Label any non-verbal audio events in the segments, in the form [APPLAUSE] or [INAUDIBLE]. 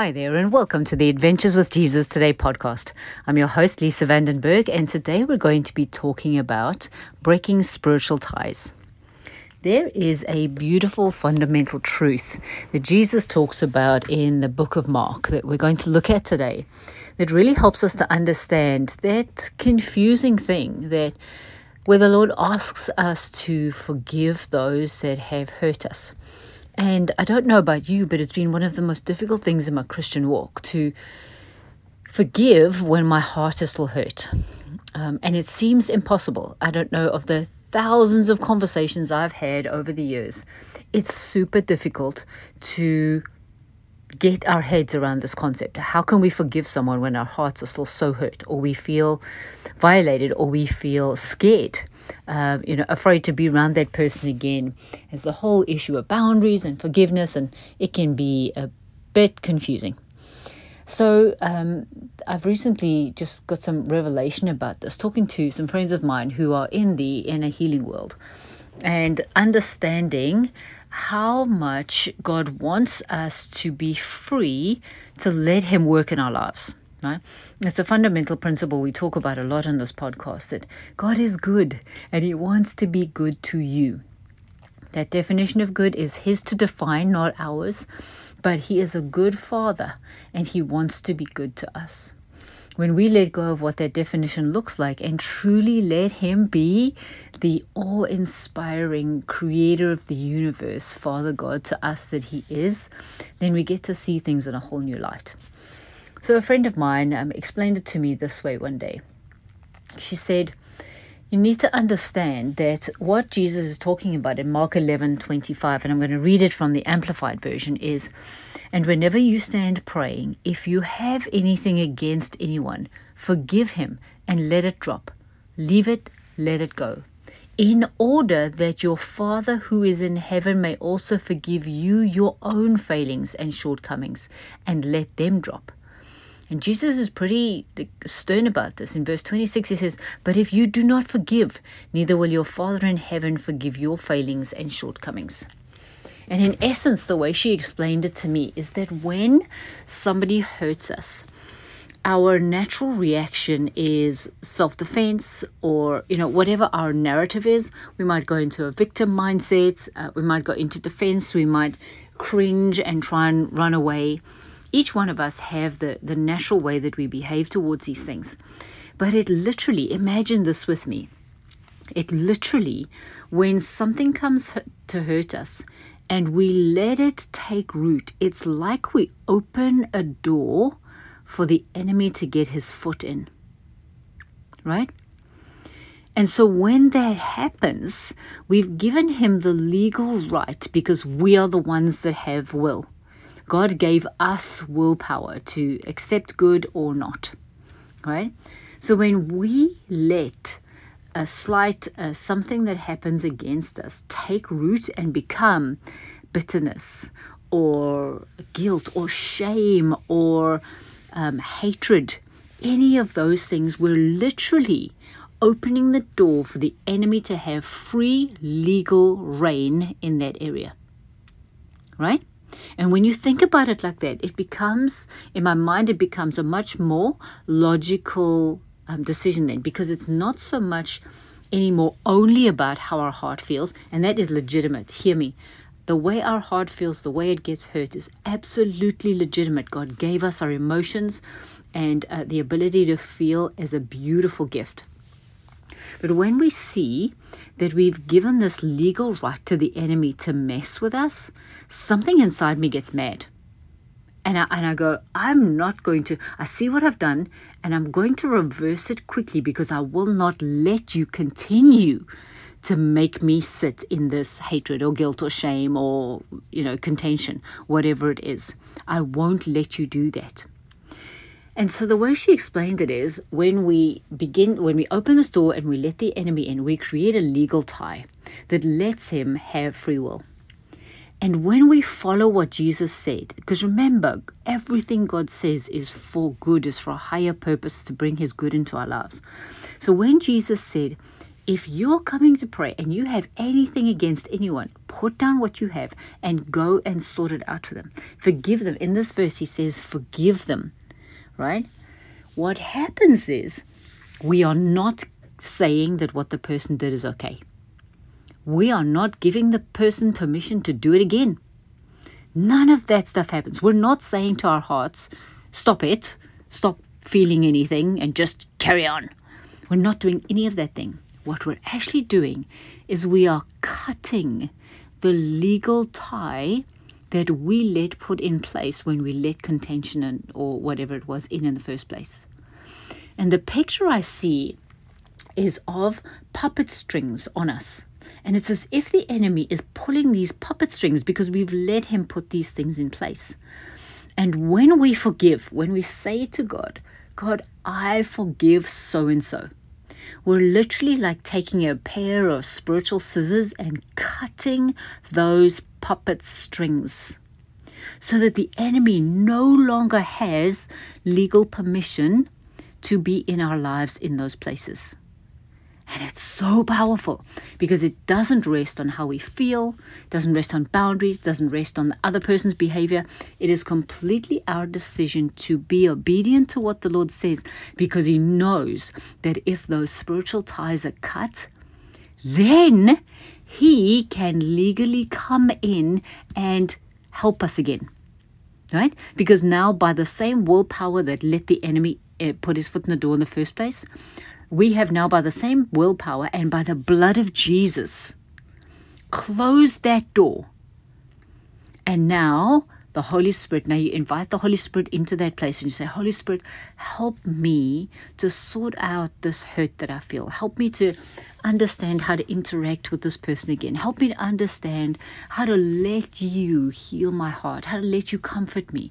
Hi there, and welcome to the Adventures with Jesus Today podcast. I'm your host, Lisa van den Berg, and today we're going to be talking about breaking spiritual ties. There is a beautiful fundamental truth that Jesus talks about in the book of Mark that we're going to look at today that really helps us to understand that confusing thing that where the Lord asks us to forgive those that have hurt us. And I don't know about you, but it's been one of the most difficult things in my Christian walk to forgive when my heart is still hurt. Um, and it seems impossible. I don't know of the thousands of conversations I've had over the years. It's super difficult to get our heads around this concept. How can we forgive someone when our hearts are still so hurt, or we feel violated, or we feel scared? Uh, you know, afraid to be around that person again. There's the whole issue of boundaries and forgiveness, and it can be a bit confusing. So, um, I've recently just got some revelation about this, talking to some friends of mine who are in the inner healing world and understanding how much God wants us to be free to let Him work in our lives. Right? It's a fundamental principle we talk about a lot on this podcast that God is good and He wants to be good to you. That definition of good is His to define, not ours, but He is a good Father and He wants to be good to us when we let go of what that definition looks like and truly let Him be the awe inspiring creator of the universe, Father God, to us that He is, then we get to see things in a whole new light. So, a friend of mine um, explained it to me this way one day. She said, you need to understand that what Jesus is talking about in Mark 11 25, and I'm going to read it from the Amplified Version, is and whenever you stand praying, if you have anything against anyone, forgive him and let it drop. Leave it, let it go. In order that your Father who is in heaven may also forgive you your own failings and shortcomings and let them drop. And Jesus is pretty stern about this. In verse 26, he says, But if you do not forgive, neither will your Father in heaven forgive your failings and shortcomings. And in essence, the way she explained it to me is that when somebody hurts us, our natural reaction is self-defense or you know whatever our narrative is we might go into a victim mindset uh, we might go into defense we might cringe and try and run away each one of us have the the natural way that we behave towards these things but it literally imagine this with me it literally when something comes to hurt us and we let it take root, it's like we open a door for the enemy to get his foot in. Right? And so when that happens, we've given him the legal right because we are the ones that have will. God gave us willpower to accept good or not. Right? So when we let a slight uh, something that happens against us take root and become bitterness or guilt or shame or um, hatred, any of those things, we're literally opening the door for the enemy to have free legal reign in that area. Right? And when you think about it like that, it becomes, in my mind, it becomes a much more logical um, decision then because it's not so much anymore only about how our heart feels, and that is legitimate. Hear me. The way our heart feels, the way it gets hurt is absolutely legitimate. God gave us our emotions and uh, the ability to feel as a beautiful gift. But when we see that we've given this legal right to the enemy to mess with us, something inside me gets mad and I, and I go, I'm not going to, I see what I've done, and I'm going to reverse it quickly because I will not let you continue to make me sit in this hatred or guilt or shame or, you know, contention, whatever it is. I won't let you do that. And so the way she explained it is when we begin, when we open this door and we let the enemy in, we create a legal tie that lets him have free will. And when we follow what Jesus said, because remember, everything God says is for good, is for a higher purpose to bring His good into our lives. So when Jesus said, if you're coming to pray and you have anything against anyone, put down what you have and go and sort it out with them. Forgive them. In this verse, he says, forgive them, right? What happens is we are not saying that what the person did is okay. We are not giving the person permission to do it again. None of that stuff happens. We're not saying to our hearts, stop it, stop feeling anything, and just carry on. We're not doing any of that thing. What we're actually doing is we are cutting the legal tie that we let put in place when we let contention and, or whatever it was in in the first place. And the picture I see is of puppet strings on us. And it's as if the enemy is pulling these puppet strings because we've let him put these things in place. And when we forgive, when we say to God, God, I forgive so and so, we're literally like taking a pair of spiritual scissors and cutting those puppet strings so that the enemy no longer has legal permission to be in our lives in those places. And it's so powerful because it doesn't rest on how we feel, doesn't rest on boundaries, doesn't rest on the other person's behavior. It is completely our decision to be obedient to what the Lord says because He knows that if those spiritual ties are cut, then He can legally come in and help us again. Right? Because now, by the same willpower that let the enemy uh, put his foot in the door in the first place, we have now, by the same willpower and by the blood of Jesus, closed that door. And now, the Holy Spirit, now you invite the Holy Spirit into that place and you say, Holy Spirit, help me to sort out this hurt that I feel. Help me to understand how to interact with this person again. Help me to understand how to let you heal my heart, how to let you comfort me,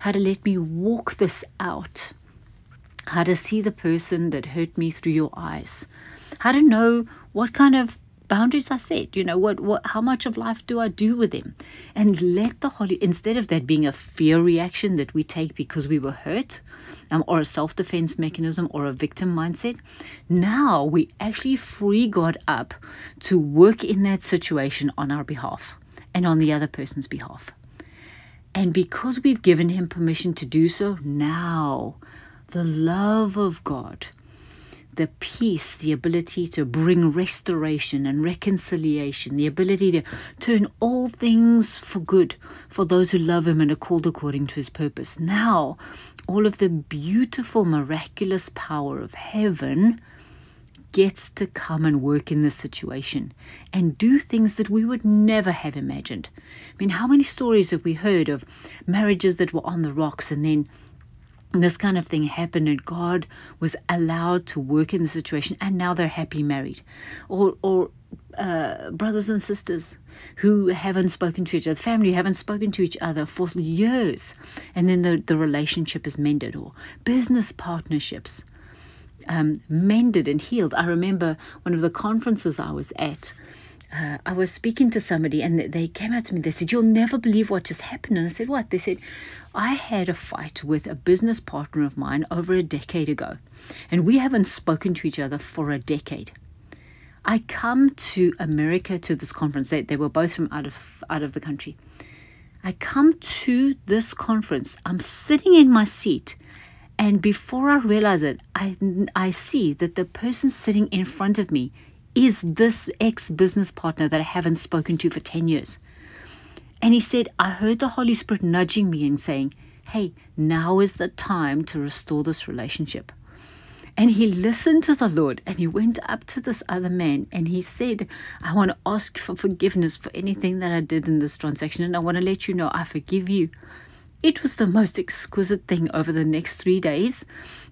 how to let me walk this out how to see the person that hurt me through your eyes, how to know what kind of boundaries I set, you know, what, what how much of life do I do with them? And let the Holy instead of that being a fear reaction that we take because we were hurt, um, or a self-defense mechanism or a victim mindset, now we actually free God up to work in that situation on our behalf and on the other person's behalf. And because we've given him permission to do so, now the love of God, the peace, the ability to bring restoration and reconciliation, the ability to turn all things for good for those who love Him and are called according to His purpose. Now, all of the beautiful, miraculous power of heaven gets to come and work in this situation and do things that we would never have imagined. I mean, how many stories have we heard of marriages that were on the rocks and then this kind of thing happened and God was allowed to work in the situation and now they're happy married or or uh, brothers and sisters who haven't spoken to each other, family haven't spoken to each other for years, and then the, the relationship is mended, or business partnerships um, mended and healed. I remember one of the conferences I was at, uh, I was speaking to somebody and they came out to me. They said, You'll never believe what just happened. And I said, What? They said, I had a fight with a business partner of mine over a decade ago, and we haven't spoken to each other for a decade. I come to America to this conference. They, they were both from out of out of the country. I come to this conference. I'm sitting in my seat, and before I realize it, I I see that the person sitting in front of me is this ex business partner that I haven't spoken to for 10 years. And he said, I heard the Holy Spirit nudging me and saying, Hey, now is the time to restore this relationship. And he listened to the Lord and he went up to this other man and he said, I want to ask for forgiveness for anything that I did in this transaction and I want to let you know I forgive you. It was the most exquisite thing over the next three days.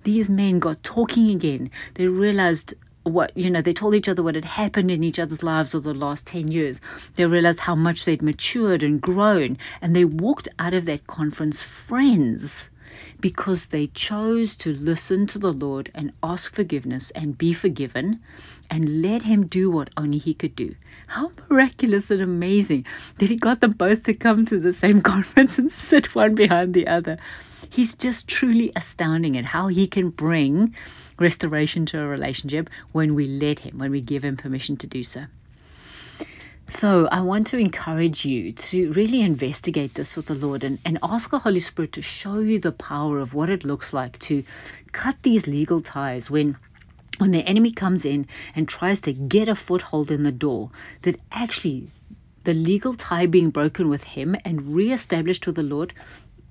These men got talking again. They realized what you know they told each other what had happened in each other's lives over the last 10 years they realized how much they'd matured and grown and they walked out of that conference friends because they chose to listen to the Lord and ask forgiveness and be forgiven and let him do what only he could do. How miraculous and amazing that he got them both to come to the same [LAUGHS] conference and sit one behind the other. He's just truly astounding at how he can bring restoration to a relationship when we let him, when we give him permission to do so. So, I want to encourage you to really investigate this with the Lord and, and ask the Holy Spirit to show you the power of what it looks like to cut these legal ties when when the enemy comes in and tries to get a foothold in the door, that actually the legal tie being broken with him and re-established with the Lord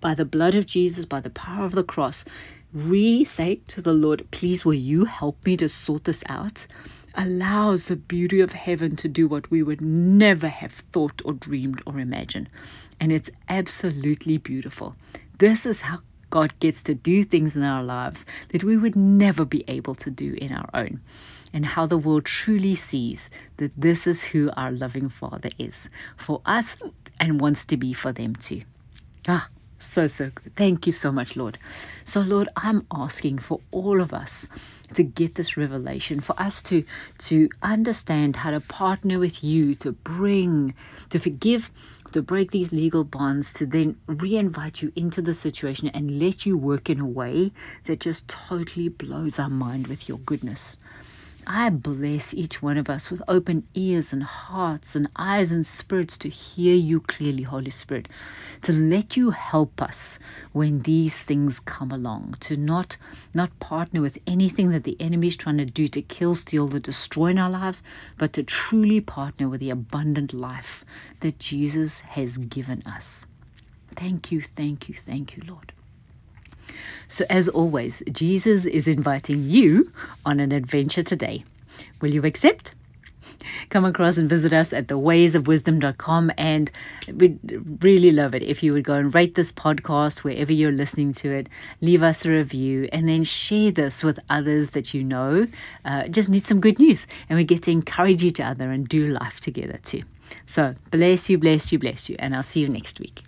by the blood of Jesus, by the power of the cross, re say to the Lord, please will you help me to sort this out? Allows the beauty of heaven to do what we would never have thought or dreamed or imagined. And it's absolutely beautiful. This is how God gets to do things in our lives that we would never be able to do in our own. And how the world truly sees that this is who our loving Father is for us and wants to be for them too. Ah, so, so. Thank you so much, Lord. So, Lord, I'm asking for all of us to get this revelation, for us to, to understand how to partner with you, to bring, to forgive to break these legal bonds, to then re-invite you into the situation and let you work in a way that just totally blows our mind with your goodness. I bless each one of us with open ears and hearts and eyes and spirits to hear you clearly, Holy Spirit, to let you help us when these things come along, to not not partner with anything that the enemy is trying to do to kill, steal, or destroy in our lives, but to truly partner with the abundant life that Jesus has given us. Thank you, thank you, thank you, Lord. So, as always, Jesus is inviting you on an adventure today. Will you accept? Come across and visit us at thewaysofwisdom.com. And we'd really love it if you would go and rate this podcast wherever you're listening to it, leave us a review, and then share this with others that you know uh, just need some good news. And we get to encourage each other and do life together too. So, bless you, bless you, bless you. And I'll see you next week.